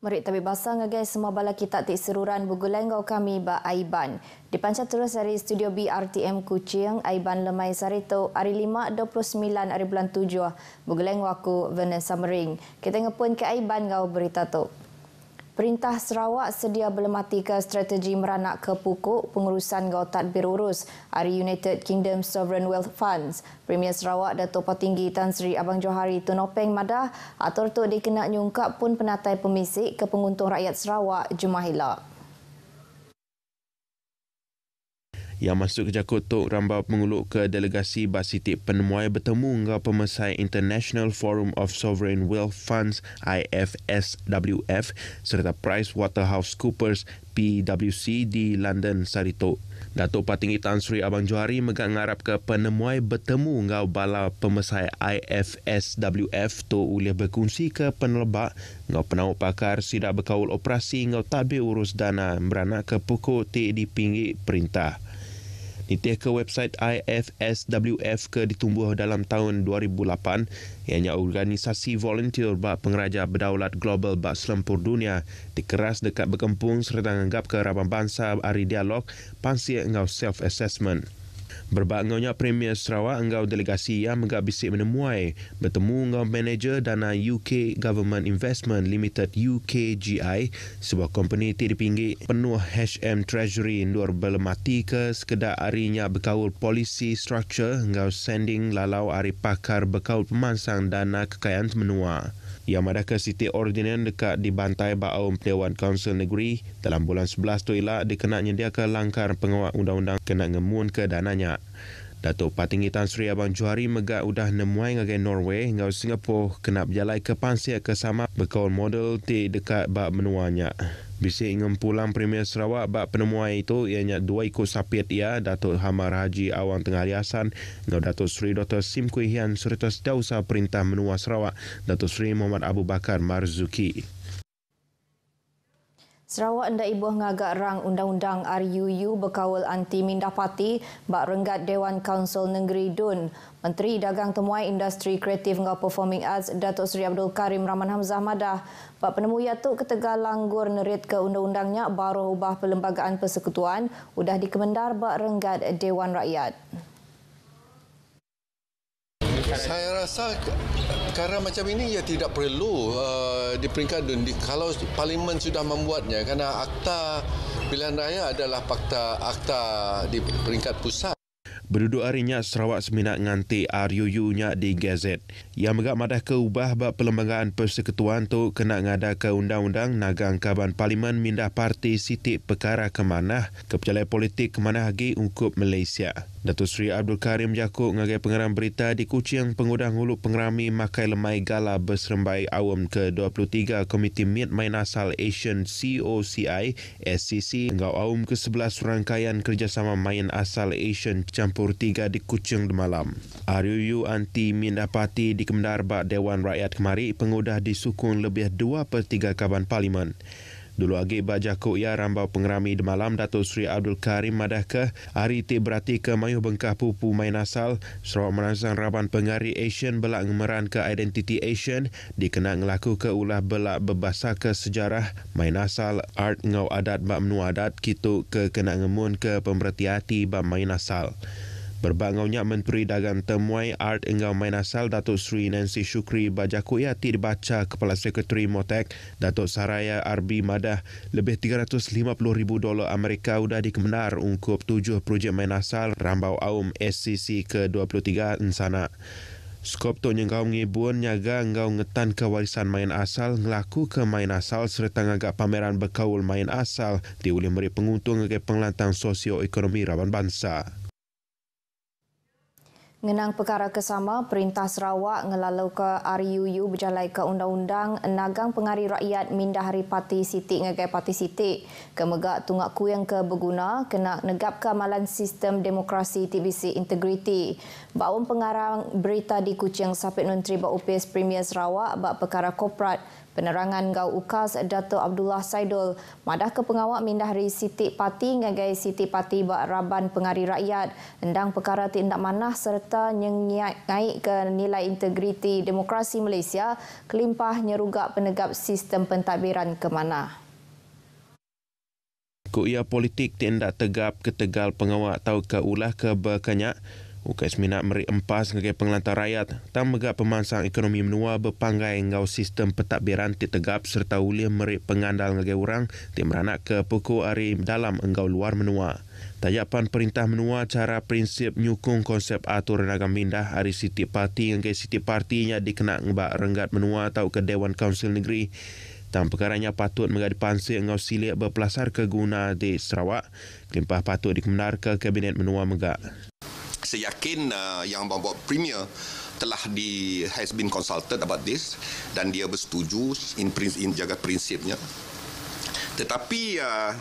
Merik tapi basah ngagai semua bala kita tik seruran bugulenggau kami ba Aiban. Dipancat terus dari studio BRTM Kuching, Aiban lemai sarito hari 5 29 hari bulan 7 bugulenggau aku Vanessa Mering. Kita ngepun ke Aiban ngau berita tu. Perintah Sarawak sedia belemati ke strategi meranak ke pukuk pengurusan gau tadbir urus hari United Kingdom Sovereign Wealth Funds. Premier Sarawak Datuk Patinggi Tan Sri Abang Johari Tunopeng Madah atur tu dikena nyungkap pun penatai pemisik ke penguntung rakyat Sarawak Jumahila. Yang masuk ke Jakut Tok Rambau penguluk ke delegasi Basitik Penemuai bertemu dengan pemesai International Forum of Sovereign Wealth Funds IFSWF serta Price Waterhouse Coopers PwC di London Sarito. Datuk Patinggi Tan Sri Abang Johari megak ngarap ke penemuai bertemu ngau bala pemesai IFSWF tu boleh berkongsi ke penelebak ngau penau pakar sidak berkaul operasi ngau tabir urus dana beranak ke pukul di pinggir perintah. Nitih ke website IFSWF ke ditumbuh dalam tahun 2008 ianya organisasi volunteer bak pengeraja berdaulat global bak selempur dunia dikeras dekat berkempung serta menganggap ke rabang bangsa hari dialog pansi engau self-assessment. Berbangnya Premier Sarawak engkau delegasi yang menggap bisik menemuai. Bertemu dengan manager dana UK Government Investment Limited UKGI sebuah company ti dipinggir penuh HM Treasury. Nur belemati ke sekedar harinya berkaul polisi structure engkau sending lalau hari pakar berkaul pemansang dana kekayaan menua yang ke Siti Ordinan dekat di Bantai Baum Dewan Kaunsil Negeri dalam bulan 11 tu ialah dikena nyediakan langkar pengawal undang-undang kena ngemun ke dananya. Datuk Patinggi Tan Sri Abang Johari megak udah nemuai ngagai Norway ngau Singapura kena berjalan ke pansia ke sama berkawan model di dekat bak menuanya. Bisik ingin pulang Premier Sarawak bak penemuan itu ianya dua ikut sapit ia Datuk Hamar Haji Awang Tengah Riasan ngau Datuk Sri Dr. Sim Kui Hian serta setiausaha perintah menua Sarawak Datuk Sri Muhammad Abu Bakar Marzuki. Sarawak hendak ibuh ngagak rang undang-undang RUU berkawal anti mindah parti bak renggat Dewan Kaunsil Negeri Dun. Menteri Dagang Temuai Industri Kreatif ngau Performing Arts Datuk Seri Abdul Karim Rahman Hamzah Madah bak penemu yatuk ketegal langgur nerit ke undang-undangnya baru ubah perlembagaan persekutuan udah dikemendar bak renggat Dewan Rakyat. Saya rasa perkara macam ini ya tidak perlu uh, di peringkat dunia. Kalau parlimen sudah membuatnya, kerana akta pilihan raya adalah akta akta di peringkat pusat. Berduduk harinya Sarawak seminat nganti RUU-nya di Gazet. Yang megak madah ke ubah bak perlembagaan persekutuan tu kena ngada ke undang-undang nagang kaban parlimen mindah parti sitik perkara kemanah ke politik kemanah lagi ungkup Malaysia. Datuk Seri Abdul Karim Jakub ngagai pengarang berita di Kuching pengudang hulu pengerami makai lemai gala berserembai awam ke-23 Komiti Mit Main Asal Asian COCI SCC ngau awam ke-11 rangkaian kerjasama main asal Asian campur tiga di Kuching malam. RUU anti mindah parti di Kemendar Bak Dewan Rakyat kemari pengudah disukung lebih 2 per 3 kaban parlimen. Dulu lagi baca ya rambau pengerami di malam Datuk Sri Abdul Karim madah ke hari ti berarti ke mayuh bengkah pupu main asal Sarawak merangsang raban pengari Asian belak ngemeran ke identiti Asian dikenal ngelaku ke ulah belak berbahasa ke sejarah main asal art ngau adat bak menu adat kitu ke kena ngemun ke pemberhati hati bak main asal. Berbangaunya Menteri Dagang Temuai Art Engau Main Asal Datuk Sri Nancy Shukri Bajakuyati dibaca Kepala Sekretari Motek Datuk Saraya Arbi Madah lebih 350 ribu dolar Amerika sudah dikemenar ungkup tujuh projek main asal Rambau Aum SCC ke-23 insana. Skop tu nyengkau ngibun nyaga ngau ngetan kewarisan main asal ngelaku ke main asal serta ngagak pameran berkaul main asal diulih meri penguntung ngagak penglantang sosioekonomi raban bangsa. Ngenang perkara kesama, Perintah Sarawak ngelalu ke RUU berjalan ke Undang-Undang Nagang Pengari Rakyat Mindah Hari Parti Siti ngagai Parti Siti. Kemegak tunggak ku yang ke berguna kena negap keamalan sistem demokrasi TBC Integriti. Bawang pengarang berita di Kuching Sapit Menteri Bak UPS Premier Sarawak bak perkara korporat Penerangan Gau Ukas Dato Abdullah Saidul madah ke pengawak mindah dari Siti Pati ngagai Siti Pati bak Raban Pengari Rakyat endang perkara tindak manah serta nyengai ke nilai integriti demokrasi Malaysia kelimpah nyerugak penegap sistem pentadbiran ke mana. Ko ia politik tindak tegap ketegal pengawak tau ke ulah ke berkanyak UKS minat meri empas sebagai pengelantar rakyat tam megak pemansang ekonomi menua berpanggai ngau sistem pentadbiran ti tegap serta ulih meri pengandal ngagai orang ti meranak ke pokok hari dalam engau luar menua. Tajapan perintah menua cara prinsip nyukung konsep atur ragam mindah hari Siti Parti ngagai Siti Partinya dikenak ngebak renggat menua atau ke Dewan Kaunsil Negeri. Tam perkaranya patut menggadi pansir ngau silik berpelasar ke guna di Sarawak. Kelimpah patut dikemenar ke Kabinet Menua Megak saya yakin uh, yang membuat premier telah di has been consulted about this dan dia bersetuju in in jaga prinsipnya. Tetapi uh,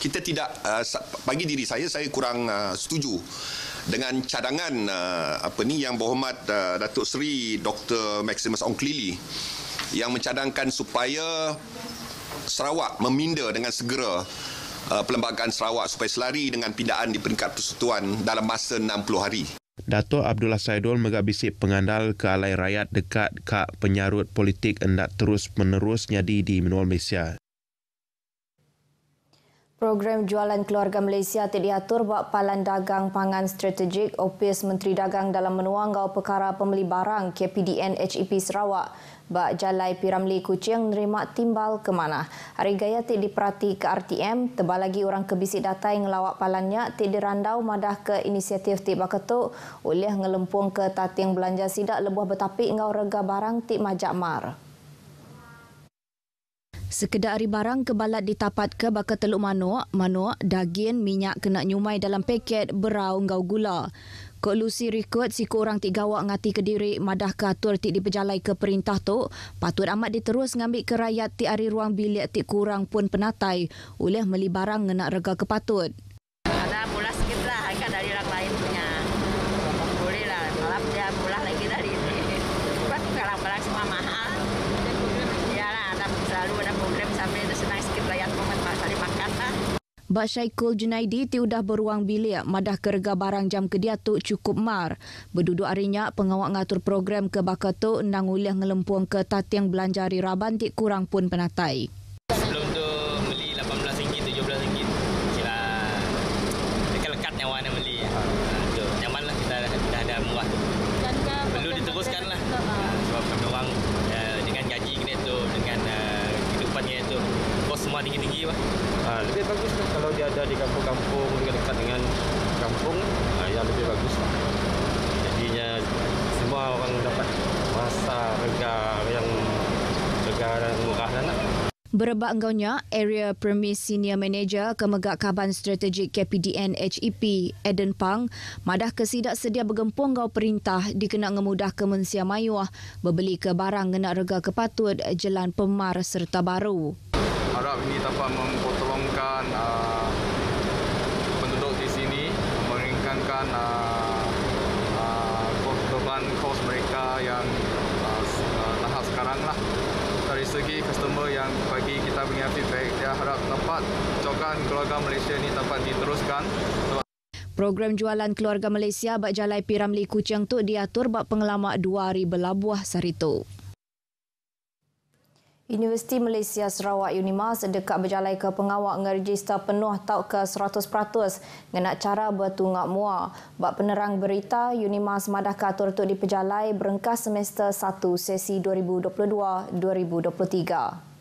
kita tidak uh, bagi diri saya saya kurang uh, setuju dengan cadangan uh, apa ni yang berhormat uh, Datuk Seri Dr Maximus Onklili yang mencadangkan supaya Sarawak meminda dengan segera Uh, Perlembagaan Sarawak supaya selari dengan pindaan di peringkat persekutuan dalam masa 60 hari. Dato' Abdullah Saidul megabisik pengandal ke alai rakyat dekat kak penyarut politik hendak terus menerus nyadi di menua Malaysia. Program jualan keluarga Malaysia tidak diatur buat Palan Dagang Pangan Strategik Opis Menteri Dagang dalam menuanggau perkara pembeli barang KPDN HEP Sarawak. Bak Jalai Piramli Kuching nerima timbal ke mana. Hari gaya ti diperhati ke RTM, tebal lagi orang kebisik data yang ngelawak palannya ti dirandau madah ke inisiatif ti baketuk oleh ngelempung ke tatiang belanja sidak lebuh betapi ngau rega barang ti majak mar. Sekedar hari barang kebalat ditapat ke bakal teluk manuk, manuk, daging, minyak kena nyumai dalam paket berau ngau gula. Kok Lucy rekod si korang tiga awak ngati ke diri madah ke atur ti dipejalai ke perintah tu, patut amat diterus ngambil ke rakyat ti ari ruang bilik ti kurang pun penatai oleh meli barang ngenak rega kepatut. Ada pula sikit lah kan dari orang lain punya. Boleh lah, malam dia pula lagi dari ini. Buat barang-barang semua mahal. Ya lah, ada selalu ada problem sampai itu senang sikit rakyat momen cari makan lah. Bak Syaikul Junaidi tiudah beruang bilik madah kerega barang jam kediatuk cukup mar. Berduduk harinya, pengawak ngatur program ke Bakatuk nang ulih ngelempung ke tatiang belanja hari Raban tik kurang pun penatai. Sebelum tu beli RM18, RM17. Kira dekat-dekat nyawa nak beli. Ha, tu. Nyaman lah kita dah ada murah tu. Perlu diteruskan lah. Sebab kami orang uh, dengan gaji kena tu, dengan uh, kehidupan kena tu, kos semua tinggi-tinggi lah. Ha, lebih bagus lah kalau dia ada di kampung-kampung dekat-dekat dengan kampung ha, yang lebih bagus lah. Jadinya semua orang dapat masa rega yang rega dan murah dan lah. Berebak engkaunya, Area Premis Senior Manager Kemegak Kaban Strategik KPDN HEP, Eden Pang, madah kesidak sedia bergempung kau perintah dikena ngemudah ke Mensia Mayuah berbeli ke barang kena rega kepatut jelan pemar serta baru. Harap ini dapat mempertolongkan uh, penduduk di sini, meringankan uh, uh, beban kos mereka yang uh, tahap sekarang lah. Segi customer yang bagi kita punya feedback, dia harap dapat cokan keluarga Malaysia ini dapat diteruskan. Program jualan keluarga Malaysia bak Jalai Piramli Kuching tu diatur bak pengelamak dua hari berlabuh saritu. Universiti Malaysia Sarawak Unimas dekat berjalai ke pengawak ngeregister penuh tau ke 100% ngenak cara bertungak mua. Bak penerang berita, Unimas madah ke atur untuk dipejalai berengkas semester 1 sesi 2022-2023.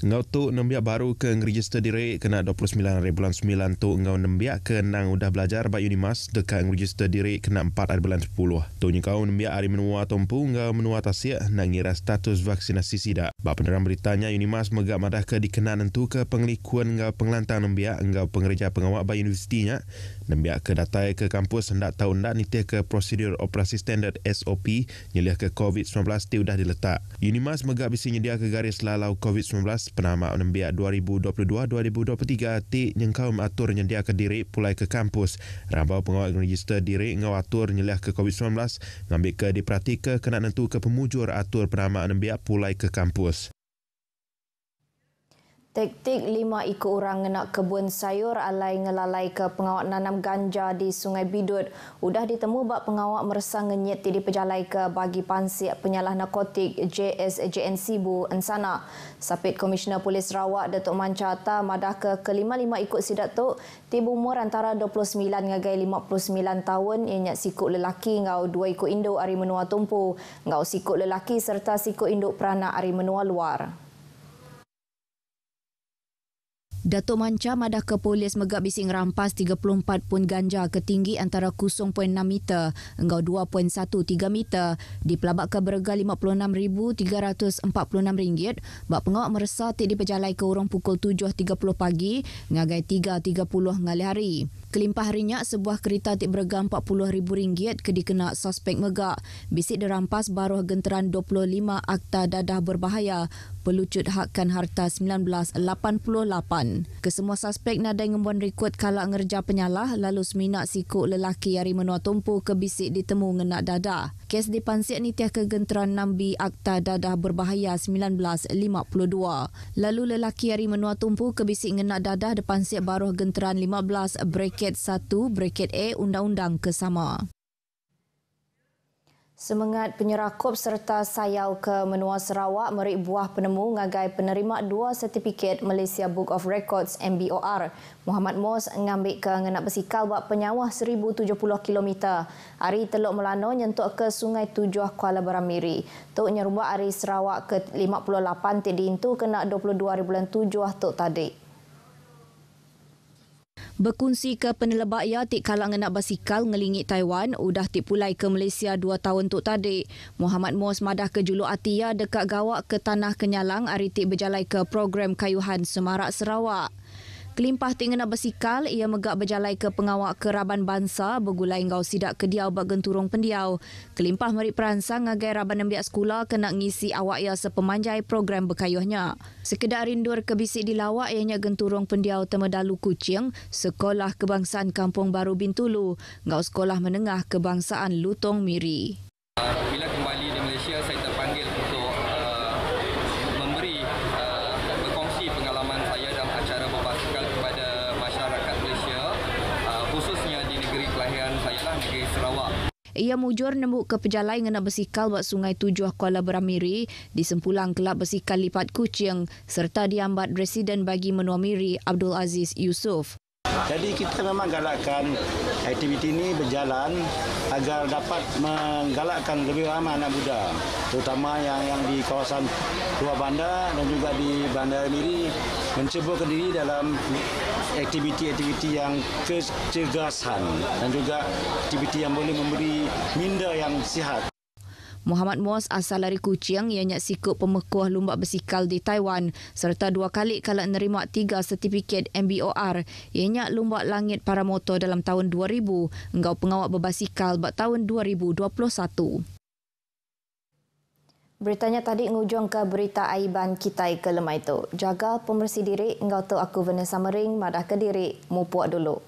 Ngau tu nembiak baru ke ngeregister diri kena 29 hari bulan 9 tu ngau nembiak ke nang udah belajar ba Unimas dekat ngeregister diri kena 4 hari bulan 10. Tu kau nembiak hari menua tompu ngau menua tasik nang ngira status vaksinasi sida. Ba penerang beritanya Unimas megak madah ke dikenan nentu ke pengelikuan ngau pengelantang nembiak ngau pengerja pengawak ba universitinya nembiak ke data ke kampus hendak tahu hendak nitih ke prosedur operasi standard SOP nyeliah ke COVID-19 ti udah diletak. Unimas megak bisi nyedia ke garis lalau COVID-19 penamak nembiak 2022-2023 ti nyengkau atur nyendia ke diri pulai ke kampus. Rambau pengawal register diri ngau atur nyeliah ke COVID-19 ngambil ke diperhati ke kena nentu ke pemujur atur penamak nembiak pulai ke kampus. Taktik lima ikut orang nak kebun sayur alai ngelalai ke pengawak nanam ganja di Sungai Bidut. Udah ditemu bak pengawak meresah ngenyit di pejalai ke bagi pansik penyalah narkotik JSJN Sibu Ensana. Sapit Komisioner Polis Rawak Datuk Mancata madah ke kelima-lima ikut sidat tu tibu umur antara 29 ngagai 59 tahun ianya sikut lelaki ngau dua ikut induk ari menua tumpu ngau sikut lelaki serta sikut induk peranak ari menua luar. Datuk Manca madah ke polis megak bising rampas 34 pun ganja ketinggi antara 0.6 meter hingga 2.13 meter di pelabak ke berga RM56,346 bak pengawak meresah di pejalai ke urang pukul 7.30 pagi ngagai 3.30 ngali hari. Kelimpah harinya sebuah kereta tik berga RM40,000 ke dikena suspek megak. Bisik dirampas baruh genteran 25 akta dadah berbahaya pelucut hakkan harta 1988. Kesemua suspek nadai ngembuan rekod kalak ngerja penyalah lalu seminak sikuk lelaki yari menua tumpu ke bisik ditemu ngenak dadah. Kes dipansik ni tiah kegenteran Nambi Akta Dadah Berbahaya 1952. Lalu lelaki yari menua tumpu ke bisik ngenak dadah depan siap baruh genteran 15 bracket 1 bracket A Undang-Undang Kesama. Semangat penyerakop serta sayau ke menua Sarawak merik buah penemu ngagai penerima dua sertifikat Malaysia Book of Records MBOR. Muhammad Mos ngambil ke ngenak bersikal buat penyawah 1070 km. Hari Teluk Melano nyentuk ke Sungai Tujuh Kuala Beramiri. Tok nyerubah hari Sarawak ke 58 tadi itu kena 22.7 tok tadi. Berkunci ke penelebak ya tik kalangan nak basikal ngelingit Taiwan udah tik pulai ke Malaysia dua tahun tuk tadi. Muhammad Mos madah ke Juluk Atia dekat gawak ke Tanah Kenyalang hari tik berjalai ke program kayuhan Semarak Sarawak. Kelimpah tinggal bersikal, ia megak berjalai ke pengawak keraban bangsa bergulai ngau sidak ke diau genturung pendiau. Kelimpah meri peransang agai raban nembiak sekolah kena ngisi awak ia sepemanjai program berkayuhnya. Sekedar rindur ke bisik di lawak ianya genturung pendiau temedalu kucing, sekolah kebangsaan Kampung Baru Bintulu, ngau sekolah menengah kebangsaan Lutong Miri. Bila kembali di Malaysia, saya terpanggil untuk uh, memberi uh, berkongsi pengalaman saya dalam acara berbasikal kepada masyarakat Malaysia, uh, khususnya di negeri kelahiran saya lah, negeri Sarawak. Ia mujur nembuk ke pejalai ngena bersikal buat Sungai Tujuh Kuala Beramiri di sempulang kelab bersikal lipat kucing serta diambat residen bagi Menua Miri Abdul Aziz Yusof. Jadi kita memang galakkan aktiviti ini berjalan agar dapat menggalakkan lebih ramai anak muda terutama yang yang di kawasan luar bandar dan juga di Bandar Miri menceburkan diri dalam aktiviti-aktiviti yang kecergasan dan juga aktiviti yang boleh memberi minda yang sihat Muhammad Mos asal dari Kuching ianya sikut pemekuah lumba bersikal di Taiwan serta dua kali kala nerima tiga sertifikat MBOR ianya lumba langit para motor dalam tahun 2000 engkau pengawak berbasikal buat tahun 2021. Beritanya tadi ngujung ke berita aiban kita ke lemah itu. Jaga pembersih diri, engkau tu aku Vanessa Mering, madah ke diri, mupuak dulu.